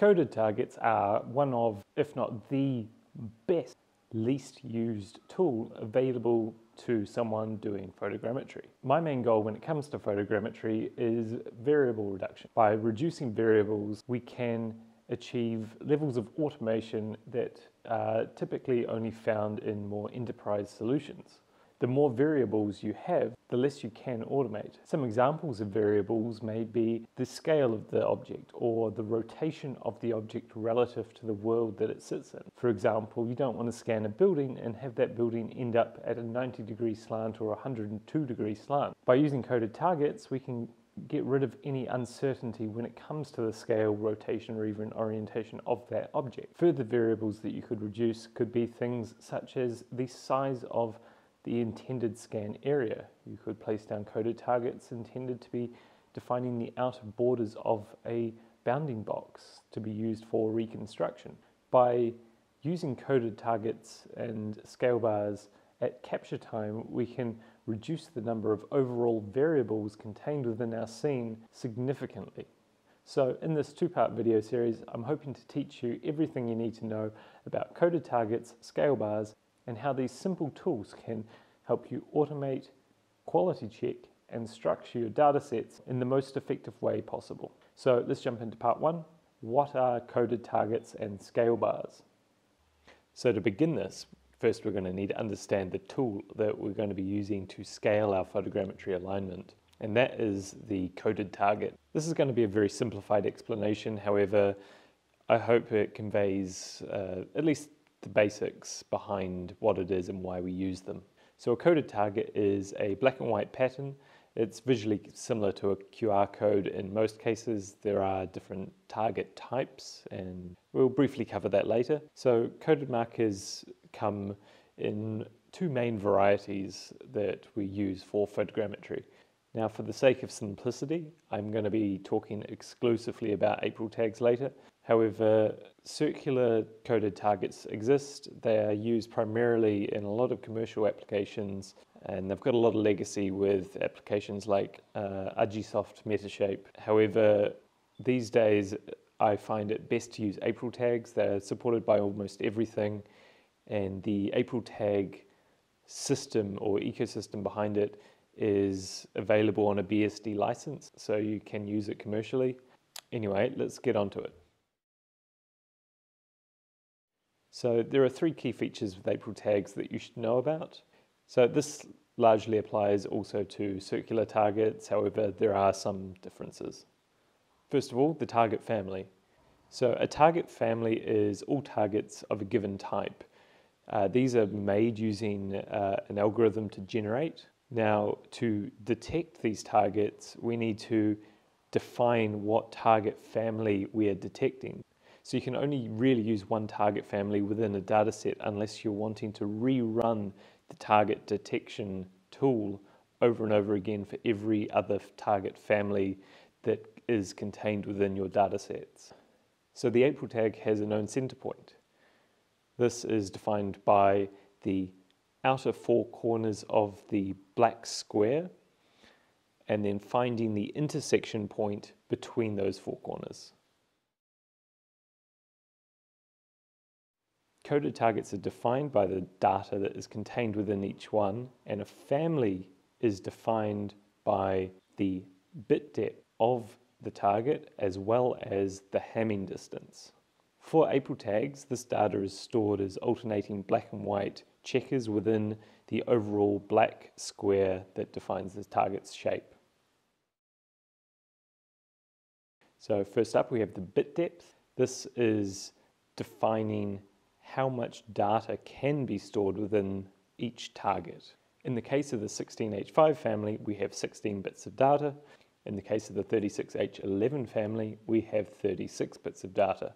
Coded targets are one of, if not the best, least used tool available to someone doing photogrammetry. My main goal when it comes to photogrammetry is variable reduction. By reducing variables, we can achieve levels of automation that are typically only found in more enterprise solutions. The more variables you have, the less you can automate. Some examples of variables may be the scale of the object or the rotation of the object relative to the world that it sits in. For example, you don't want to scan a building and have that building end up at a 90 degree slant or 102 degree slant. By using coded targets, we can get rid of any uncertainty when it comes to the scale, rotation, or even orientation of that object. Further variables that you could reduce could be things such as the size of the intended scan area. You could place down coded targets intended to be defining the outer borders of a bounding box to be used for reconstruction. By using coded targets and scale bars at capture time, we can reduce the number of overall variables contained within our scene significantly. So in this two-part video series, I'm hoping to teach you everything you need to know about coded targets, scale bars, and how these simple tools can help you automate, quality check, and structure your data sets in the most effective way possible. So let's jump into part one. What are coded targets and scale bars? So to begin this, first we're going to need to understand the tool that we're going to be using to scale our photogrammetry alignment and that is the coded target. This is going to be a very simplified explanation, however, I hope it conveys uh, at least the basics behind what it is and why we use them. So a coded target is a black and white pattern. It's visually similar to a QR code in most cases. There are different target types and we'll briefly cover that later. So coded markers come in two main varieties that we use for photogrammetry. Now for the sake of simplicity, I'm going to be talking exclusively about April tags later. However, circular coded targets exist. They are used primarily in a lot of commercial applications and they've got a lot of legacy with applications like uh, Agisoft Metashape. However, these days I find it best to use April tags. They're supported by almost everything and the April tag system or ecosystem behind it is available on a BSD license, so you can use it commercially. Anyway, let's get on to it. So there are three key features with April tags that you should know about. So this largely applies also to circular targets, however there are some differences. First of all, the target family. So a target family is all targets of a given type. Uh, these are made using uh, an algorithm to generate now, to detect these targets, we need to define what target family we are detecting. So you can only really use one target family within a data set unless you're wanting to rerun the target detection tool over and over again for every other target family that is contained within your data sets. So the April tag has a known center point. This is defined by the outer four corners of the black square and then finding the intersection point between those four corners. Coded targets are defined by the data that is contained within each one and a family is defined by the bit depth of the target as well as the Hamming distance. For April tags, this data is stored as alternating black and white checkers within the overall black square that defines the target's shape. So first up we have the bit depth. This is defining how much data can be stored within each target. In the case of the 16H5 family, we have 16 bits of data. In the case of the 36H11 family, we have 36 bits of data.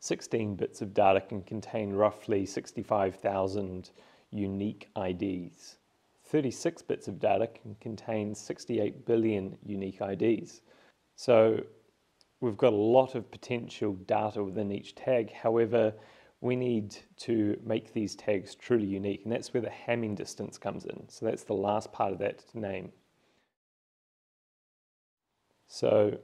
16 bits of data can contain roughly 65,000 unique IDs. 36 bits of data can contain 68 billion unique IDs. So we've got a lot of potential data within each tag. However, we need to make these tags truly unique, and that's where the Hamming distance comes in. So that's the last part of that name. So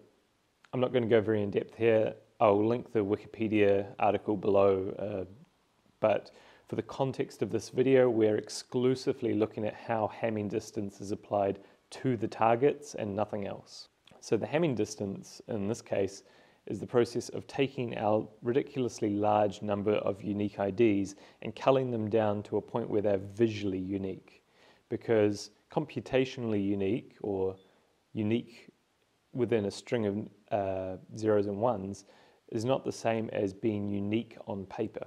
I'm not going to go very in depth here. I'll link the Wikipedia article below, uh, but for the context of this video, we're exclusively looking at how Hamming distance is applied to the targets and nothing else. So the Hamming distance, in this case, is the process of taking our ridiculously large number of unique IDs and culling them down to a point where they're visually unique. Because computationally unique or unique within a string of uh, zeros and ones is not the same as being unique on paper.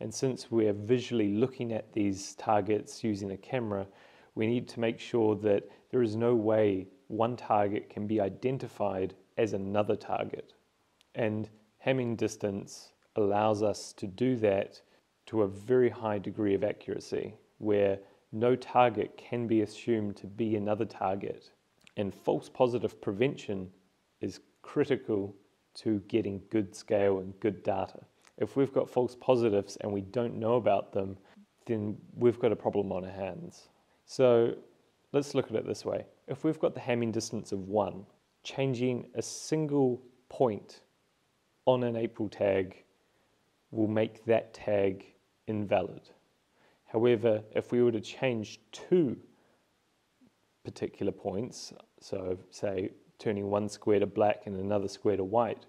And since we're visually looking at these targets using a camera, we need to make sure that there is no way one target can be identified as another target. And Hamming distance allows us to do that to a very high degree of accuracy, where no target can be assumed to be another target. And false positive prevention is critical to getting good scale and good data. If we've got false positives and we don't know about them, then we've got a problem on our hands. So let's look at it this way. If we've got the Hamming distance of 1, changing a single point on an April tag will make that tag invalid. However, if we were to change two particular points, so say turning one square to black and another square to white,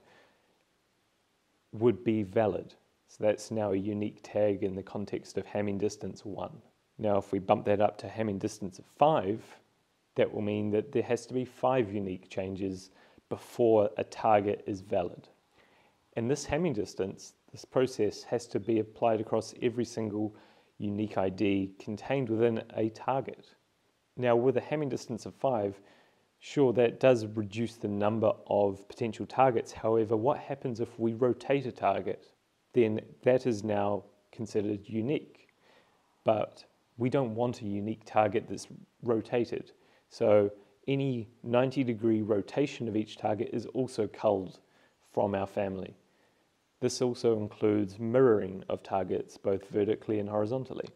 would be valid. So that's now a unique tag in the context of Hamming distance 1. Now if we bump that up to Hamming distance of 5, that will mean that there has to be 5 unique changes before a target is valid. And this Hamming distance, this process has to be applied across every single unique ID contained within a target. Now with a Hamming distance of 5, Sure, that does reduce the number of potential targets. However, what happens if we rotate a target? Then that is now considered unique. But we don't want a unique target that's rotated. So any 90 degree rotation of each target is also culled from our family. This also includes mirroring of targets both vertically and horizontally.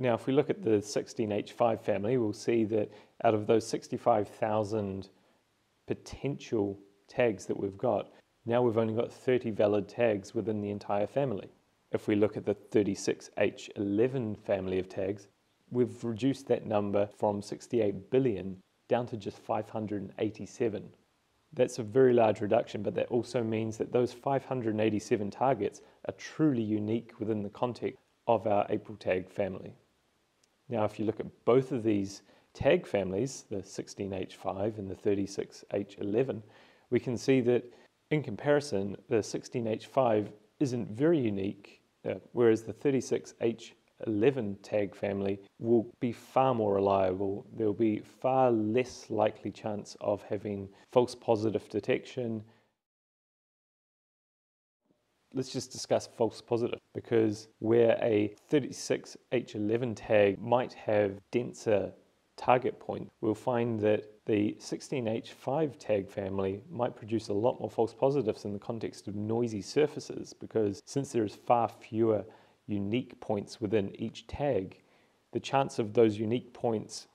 Now, if we look at the 16H5 family, we'll see that out of those 65,000 potential tags that we've got, now we've only got 30 valid tags within the entire family. If we look at the 36H11 family of tags, we've reduced that number from 68 billion down to just 587. That's a very large reduction, but that also means that those 587 targets are truly unique within the context of our April tag family. Now, if you look at both of these tag families, the 16H5 and the 36H11, we can see that in comparison, the 16H5 isn't very unique, uh, whereas the 36H11 tag family will be far more reliable. There will be far less likely chance of having false positive detection Let's just discuss false positive because where a 36H11 tag might have denser target point, we'll find that the 16H5 tag family might produce a lot more false positives in the context of noisy surfaces because since there's far fewer unique points within each tag, the chance of those unique points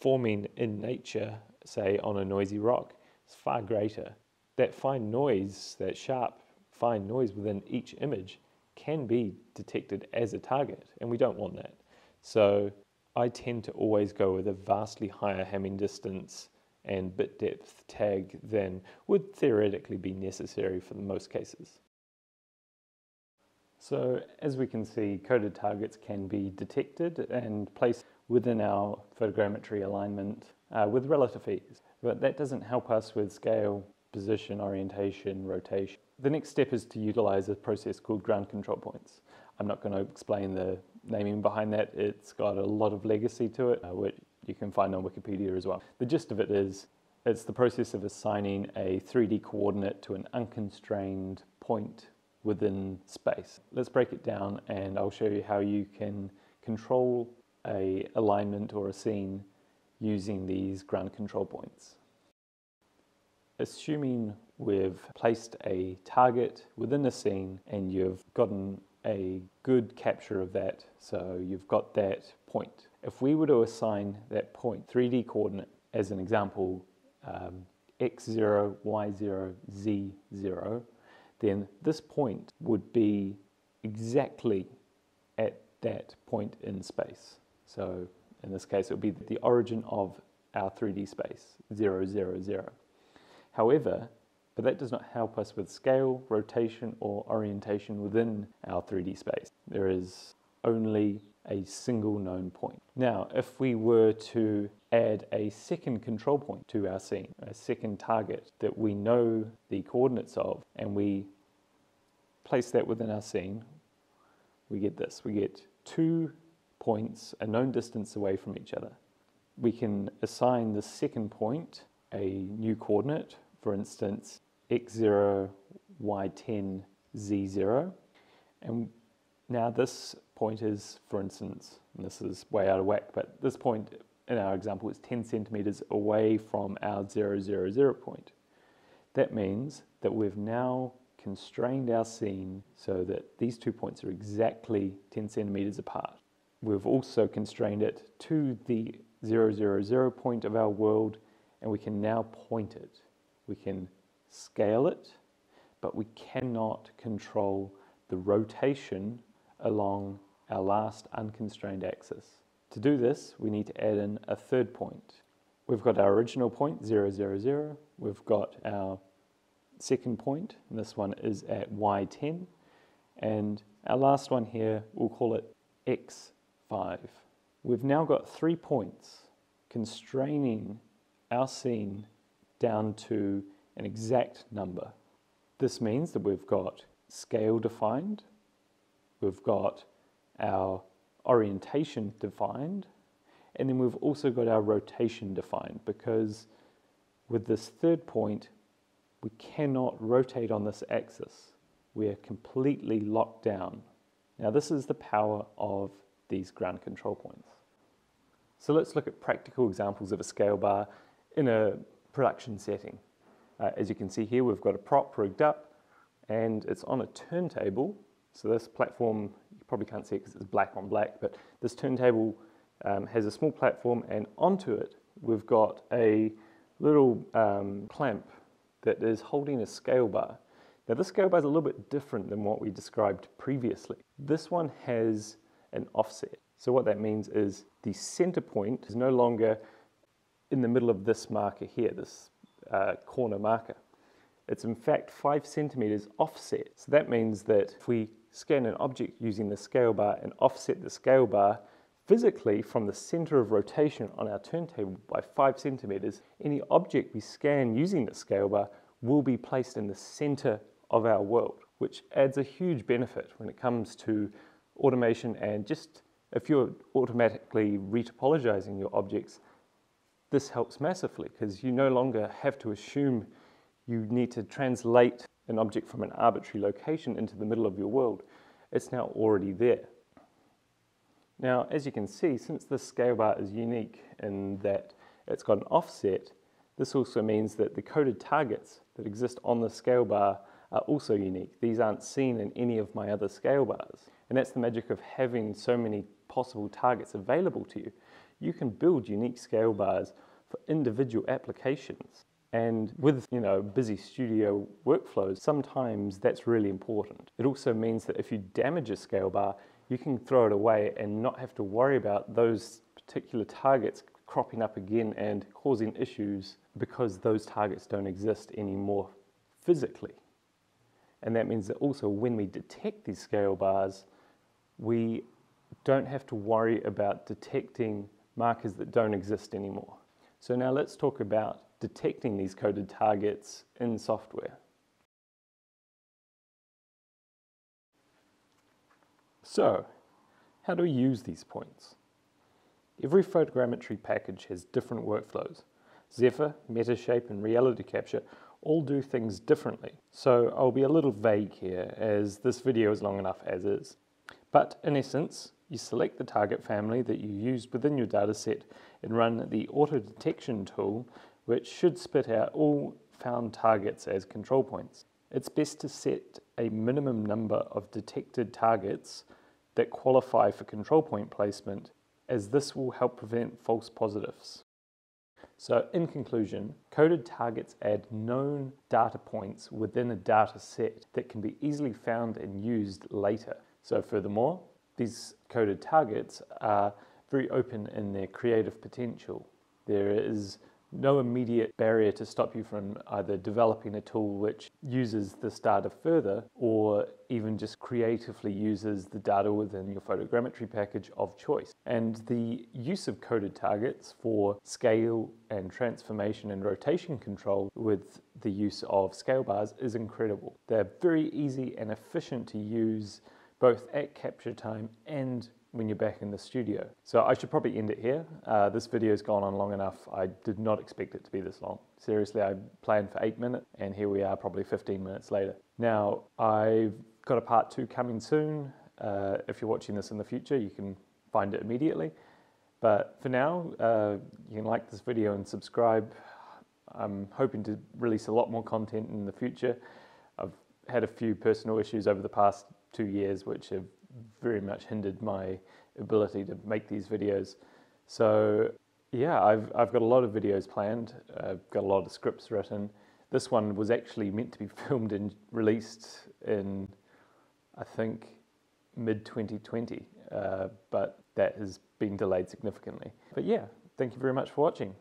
forming in nature, say on a noisy rock, is far greater. That fine noise, that sharp fine noise within each image can be detected as a target, and we don't want that. So I tend to always go with a vastly higher Hamming distance and bit depth tag than would theoretically be necessary for the most cases. So as we can see, coded targets can be detected and placed within our photogrammetry alignment uh, with relative ease. But that doesn't help us with scale, position, orientation, rotation. The next step is to utilize a process called ground control points. I'm not going to explain the naming behind that. It's got a lot of legacy to it, uh, which you can find on Wikipedia as well. The gist of it is it's the process of assigning a 3D coordinate to an unconstrained point within space. Let's break it down and I'll show you how you can control a alignment or a scene using these ground control points. Assuming we've placed a target within a scene and you've gotten a good capture of that, so you've got that point. If we were to assign that point 3D coordinate, as an example, um, x0, y0, z0, then this point would be exactly at that point in space. So in this case, it would be the origin of our 3D space, 0, 0, 0. However, but that does not help us with scale, rotation, or orientation within our 3D space. There is only a single known point. Now, if we were to add a second control point to our scene, a second target that we know the coordinates of, and we place that within our scene, we get this. We get two points a known distance away from each other. We can assign the second point a new coordinate, for instance, x0, y10, z0. And now this point is, for instance, and this is way out of whack, but this point in our example is 10 centimeters away from our 0, 0, 0 point. That means that we've now constrained our scene so that these two points are exactly 10 centimeters apart. We've also constrained it to the 0, 0, 0 point of our world and we can now point it. We can scale it, but we cannot control the rotation along our last unconstrained axis. To do this, we need to add in a third point. We've got our original point, 0, 0, 0. We've got our second point, and this one is at y10. And our last one here, we'll call it x5. We've now got three points constraining our scene down to an exact number. This means that we've got scale defined, we've got our orientation defined, and then we've also got our rotation defined because with this third point, we cannot rotate on this axis. We are completely locked down. Now this is the power of these ground control points. So let's look at practical examples of a scale bar in a production setting. Uh, as you can see here, we've got a prop rigged up and it's on a turntable. So this platform, you probably can't see it because it's black on black, but this turntable um, has a small platform and onto it we've got a little um, clamp that is holding a scale bar. Now this scale bar is a little bit different than what we described previously. This one has an offset. So what that means is the center point is no longer in the middle of this marker here, this uh, corner marker. It's in fact five centimeters offset. So that means that if we scan an object using the scale bar and offset the scale bar physically from the center of rotation on our turntable by five centimeters, any object we scan using the scale bar will be placed in the center of our world, which adds a huge benefit when it comes to automation and just if you're automatically retopologizing your objects, this helps massively because you no longer have to assume you need to translate an object from an arbitrary location into the middle of your world. It's now already there. Now, as you can see, since this scale bar is unique in that it's got an offset, this also means that the coded targets that exist on the scale bar are also unique. These aren't seen in any of my other scale bars. And that's the magic of having so many possible targets available to you you can build unique scale bars for individual applications. And with you know busy studio workflows, sometimes that's really important. It also means that if you damage a scale bar, you can throw it away and not have to worry about those particular targets cropping up again and causing issues because those targets don't exist anymore physically. And that means that also when we detect these scale bars, we don't have to worry about detecting markers that don't exist anymore. So now let's talk about detecting these coded targets in software. So, how do we use these points? Every photogrammetry package has different workflows. Zephyr, Metashape, and Reality Capture all do things differently. So I'll be a little vague here as this video is long enough as is. But in essence, you select the target family that you used within your dataset and run the auto detection tool, which should spit out all found targets as control points. It's best to set a minimum number of detected targets that qualify for control point placement, as this will help prevent false positives. So, in conclusion, coded targets add known data points within a data set that can be easily found and used later. So, furthermore, these coded targets are very open in their creative potential. There is no immediate barrier to stop you from either developing a tool which uses this data further or even just creatively uses the data within your photogrammetry package of choice. And the use of coded targets for scale and transformation and rotation control with the use of scale bars is incredible. They're very easy and efficient to use both at capture time and when you're back in the studio. So I should probably end it here. Uh, this video's gone on long enough. I did not expect it to be this long. Seriously, I planned for eight minutes and here we are probably 15 minutes later. Now, I've got a part two coming soon. Uh, if you're watching this in the future, you can find it immediately. But for now, uh, you can like this video and subscribe. I'm hoping to release a lot more content in the future. I've had a few personal issues over the past two years which have very much hindered my ability to make these videos. So yeah, I've, I've got a lot of videos planned. I've got a lot of scripts written. This one was actually meant to be filmed and released in, I think, mid 2020, uh, but that has been delayed significantly. But yeah, thank you very much for watching.